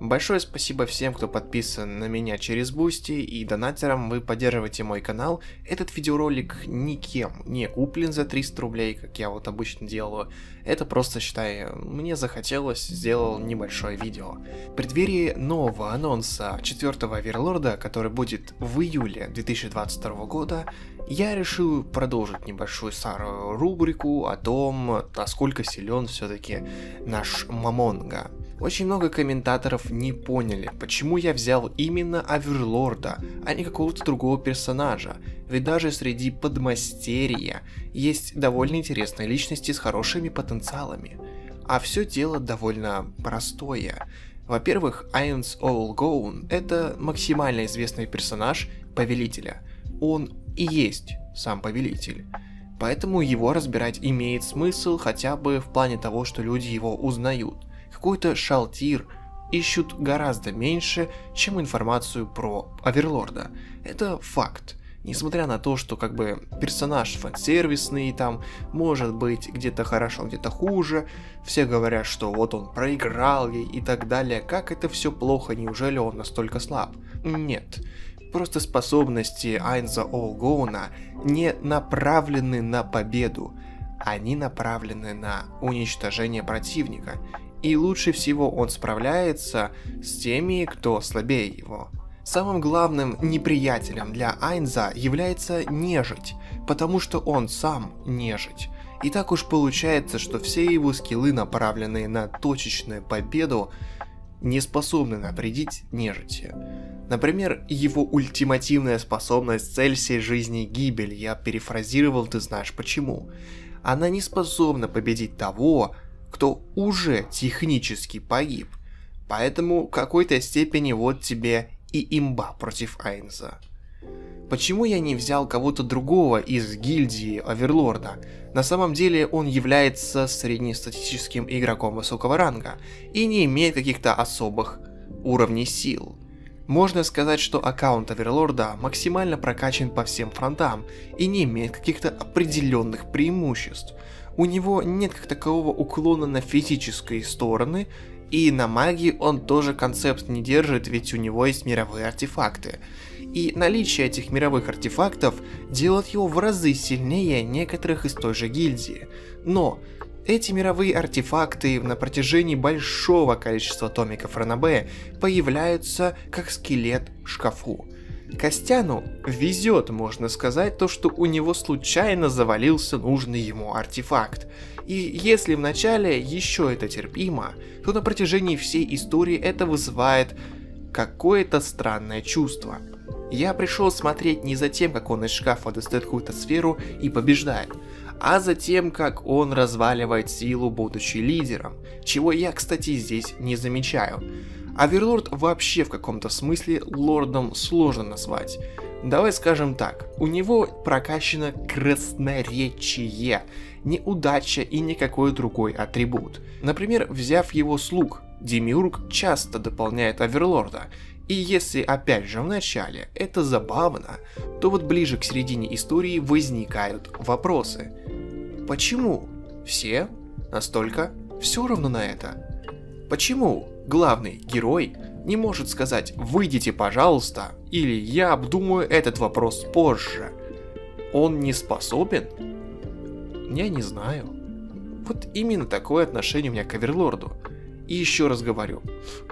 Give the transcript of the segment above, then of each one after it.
Большое спасибо всем, кто подписан на меня через Boosty и донатерам вы поддерживаете мой канал. Этот видеоролик никем не куплен за 300 рублей, как я вот обычно делаю. Это просто, считай, мне захотелось, сделал небольшое видео. В преддверии нового анонса четвертого Оверлорда, который будет в июле 2022 года, я решил продолжить небольшую старую рубрику о том, насколько силен все-таки наш Мамонга. Очень много комментаторов не поняли, почему я взял именно Аверлорда, а не какого-то другого персонажа, ведь даже среди подмастерья есть довольно интересные личности с хорошими потенциалами. А все дело довольно простое. Во-первых, All Gone – это максимально известный персонаж Повелителя. Он и есть сам Повелитель. Поэтому его разбирать имеет смысл хотя бы в плане того, что люди его узнают какой-то шалтир ищут гораздо меньше, чем информацию про Оверлорда. Это факт. Несмотря на то, что как бы персонаж фан-сервисный, там может быть где-то хорошо, где-то хуже, все говорят, что вот он проиграл ей и так далее, как это все плохо, неужели он настолько слаб? Нет. Просто способности Айнза Олгоуна не направлены на победу, они направлены на уничтожение противника, и лучше всего он справляется с теми, кто слабее его. Самым главным неприятелем для Айнза является нежить, потому что он сам нежить. И так уж получается, что все его скиллы, направленные на точечную победу, не способны навредить нежити. Например, его ультимативная способность цель всей жизни гибель, я перефразировал, ты знаешь почему. Она не способна победить того, кто уже технически погиб. Поэтому в какой-то степени вот тебе и имба против Айнза. Почему я не взял кого-то другого из гильдии Оверлорда? На самом деле он является среднестатистическим игроком высокого ранга и не имеет каких-то особых уровней сил. Можно сказать, что аккаунт Оверлорда максимально прокачан по всем фронтам и не имеет каких-то определенных преимуществ – у него нет как такового уклона на физические стороны, и на магии он тоже концепт не держит, ведь у него есть мировые артефакты. И наличие этих мировых артефактов делает его в разы сильнее некоторых из той же гильдии. Но эти мировые артефакты на протяжении большого количества томиков Ранабе появляются как скелет в шкафу. Костяну везет, можно сказать, то, что у него случайно завалился нужный ему артефакт. И если вначале еще это терпимо, то на протяжении всей истории это вызывает какое-то странное чувство. Я пришел смотреть не за тем, как он из шкафа достает какую-то сферу и побеждает, а за тем, как он разваливает силу, будучи лидером, чего я, кстати, здесь не замечаю. Аверлорд вообще в каком-то смысле лордом сложно назвать. Давай скажем так, у него прокачано красноречие, неудача и никакой другой атрибут. Например, взяв его слуг, Демиург часто дополняет Аверлорда, и если опять же в начале это забавно, то вот ближе к середине истории возникают вопросы. Почему все настолько все равно на это? Почему главный герой не может сказать «выйдите, пожалуйста» или «я обдумаю этот вопрос позже»? Он не способен? Я не знаю. Вот именно такое отношение у меня к Оверлорду. И еще раз говорю,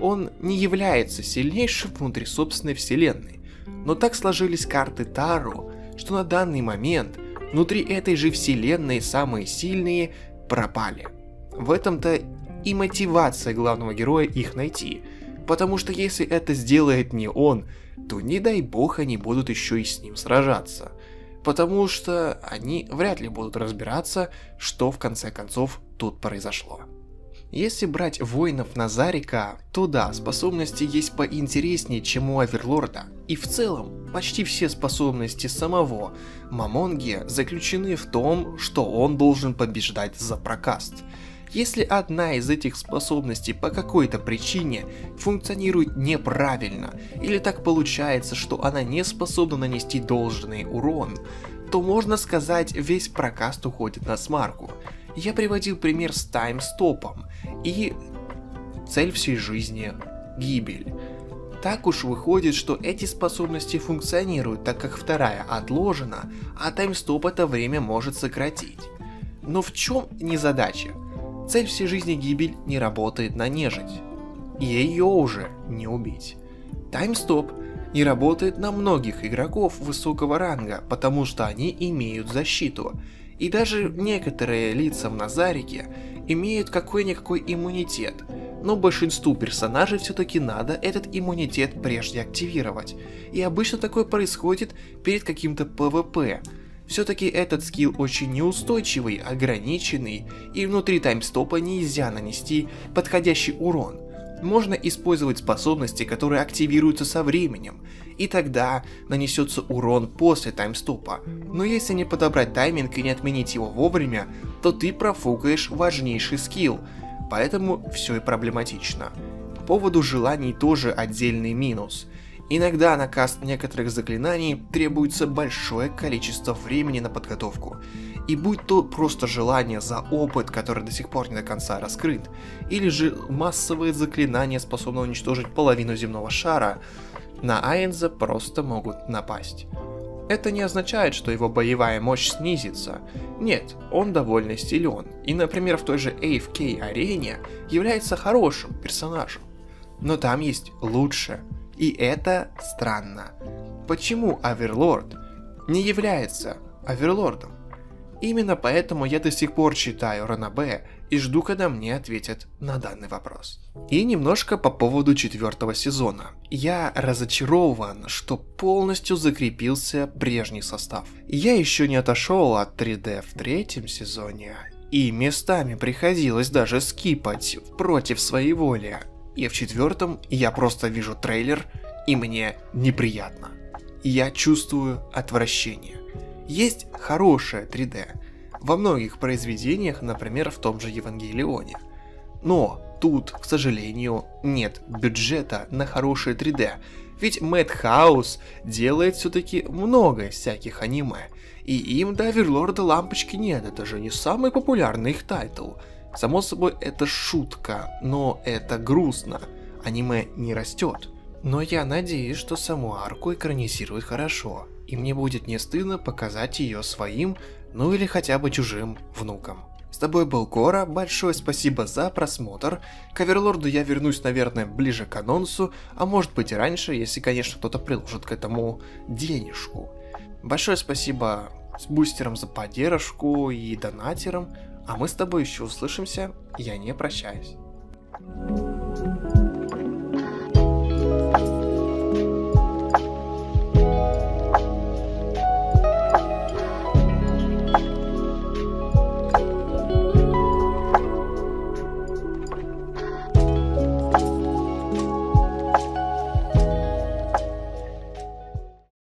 он не является сильнейшим внутри собственной вселенной. Но так сложились карты Таро, что на данный момент внутри этой же вселенной самые сильные пропали. В этом-то и мотивация главного героя их найти. Потому что если это сделает не он, то не дай бог они будут еще и с ним сражаться. Потому что они вряд ли будут разбираться, что в конце концов тут произошло. Если брать воинов Назарика, то да, способности есть поинтереснее, чем у Аверлорда. И в целом, почти все способности самого Мамонги заключены в том, что он должен побеждать за прокаст. Если одна из этих способностей по какой-то причине функционирует неправильно, или так получается, что она не способна нанести должный урон, то можно сказать весь прокаст уходит на смарку. Я приводил пример с таймстопом, и цель всей жизни гибель. Так уж выходит, что эти способности функционируют, так как вторая отложена, а таймстоп это время может сократить. Но в чем незадача? Цель всей жизни гибель не работает на нежить. Ее уже не убить. Таймстоп не работает на многих игроков высокого ранга, потому что они имеют защиту. И даже некоторые лица в Назарике имеют какой-никакой иммунитет, но большинству персонажей все-таки надо этот иммунитет прежде активировать. И обычно такое происходит перед каким-то PvP. Все-таки этот скилл очень неустойчивый, ограниченный, и внутри time stop а нельзя нанести подходящий урон можно использовать способности, которые активируются со временем, и тогда нанесется урон после time stop а. Но если не подобрать тайминг и не отменить его вовремя, то ты профукаешь важнейший скилл, поэтому все и проблематично. По поводу желаний тоже отдельный минус. Иногда на каст некоторых заклинаний требуется большое количество времени на подготовку, и будь то просто желание за опыт, который до сих пор не до конца раскрыт, или же массовые заклинания, способные уничтожить половину земного шара, на Айнза просто могут напасть. Это не означает, что его боевая мощь снизится. Нет, он довольно силен. И, например, в той же AFK арене является хорошим персонажем. Но там есть лучше. И это странно. Почему Аверлорд не является Аверлордом? Именно поэтому я до сих пор читаю Ранабе и жду, когда мне ответят на данный вопрос. И немножко по поводу четвертого сезона. Я разочарован, что полностью закрепился прежний состав. Я еще не отошел от 3D в третьем сезоне, и местами приходилось даже скипать против своей воли. И в четвертом я просто вижу трейлер, и мне неприятно. Я чувствую отвращение. Есть хорошее 3D во многих произведениях, например, в том же Евангелионе. Но тут, к сожалению, нет бюджета на хорошее 3D, ведь Madhouse делает все-таки много всяких аниме, и им до Оверлорда лампочки нет, это же не самый популярный их тайтл. Само собой, это шутка, но это грустно, аниме не растет. Но я надеюсь, что саму арку экранизируют хорошо, и мне будет не стыдно показать ее своим, ну или хотя бы чужим внукам. С тобой был Гора, большое спасибо за просмотр. К я вернусь, наверное, ближе к анонсу, а может быть и раньше, если, конечно, кто-то приложит к этому денежку. Большое спасибо с бустером за поддержку и донатерам, а мы с тобой еще услышимся, я не прощаюсь.